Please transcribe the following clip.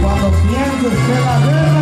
Cuando piense se la dé.